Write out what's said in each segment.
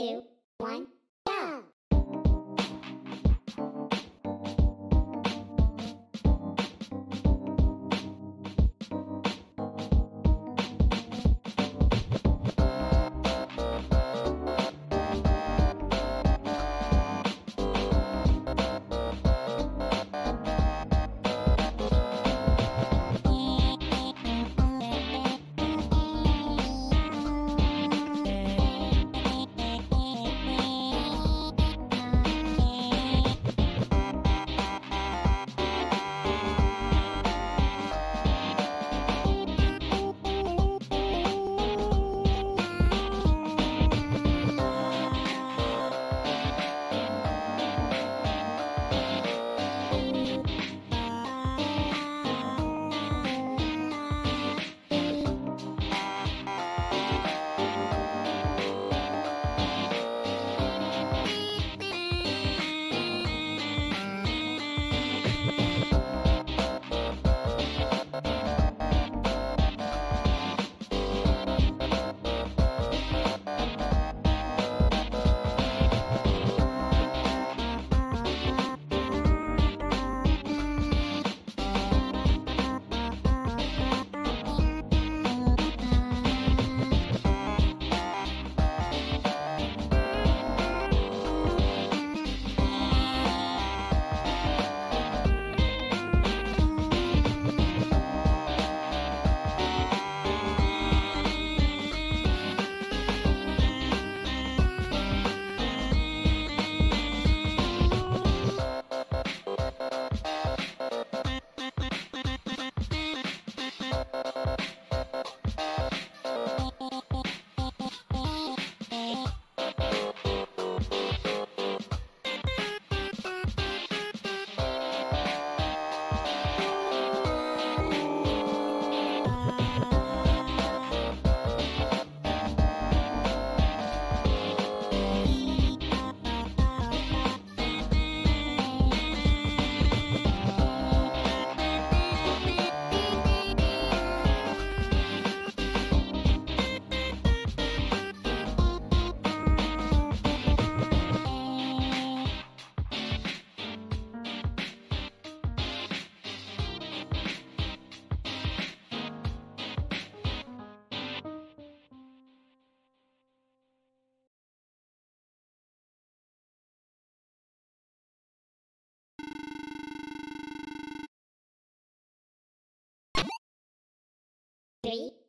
two,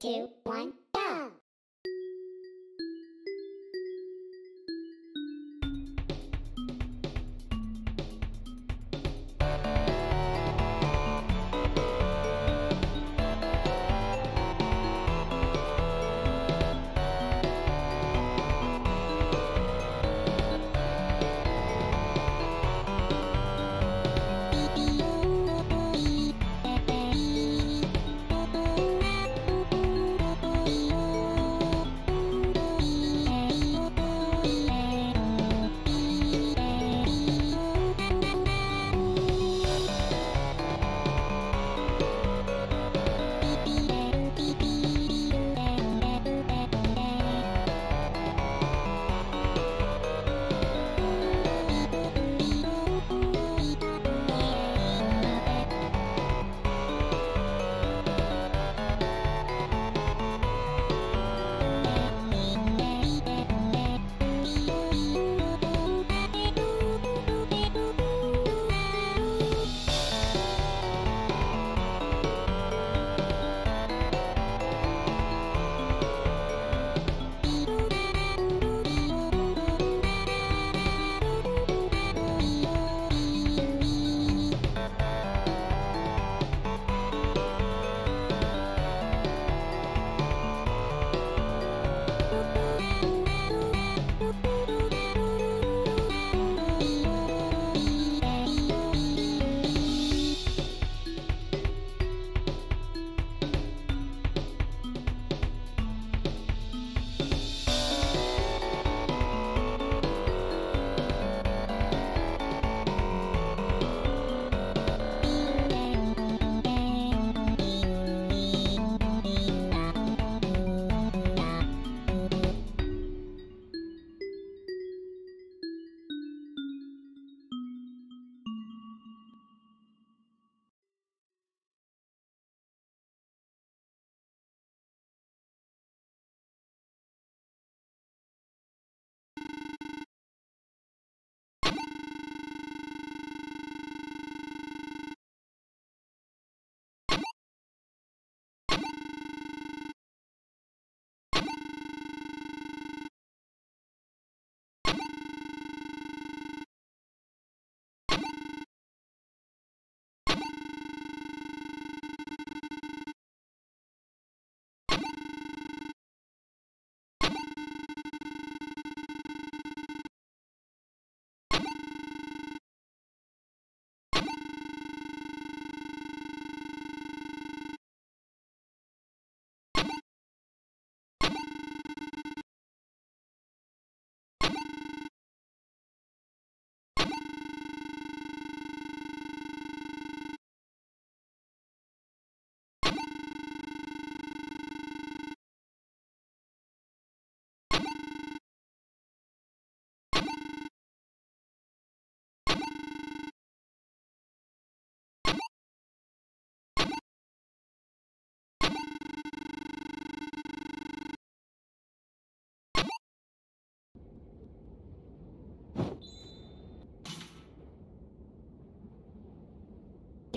two, one,